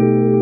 you.